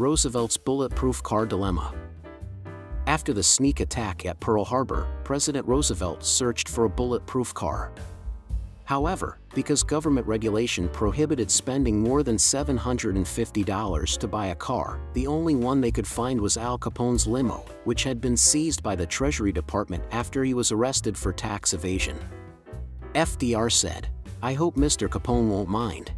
Roosevelt's bulletproof car dilemma. After the sneak attack at Pearl Harbor, President Roosevelt searched for a bulletproof car. However, because government regulation prohibited spending more than $750 to buy a car, the only one they could find was Al Capone's limo, which had been seized by the Treasury Department after he was arrested for tax evasion. FDR said, I hope Mr. Capone won't mind.